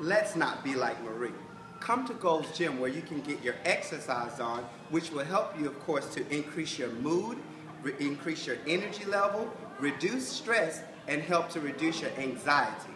let's not be like Marie. Come to Gold's Gym where you can get your exercise on, which will help you, of course, to increase your mood, increase your energy level, reduce stress, and help to reduce your anxiety.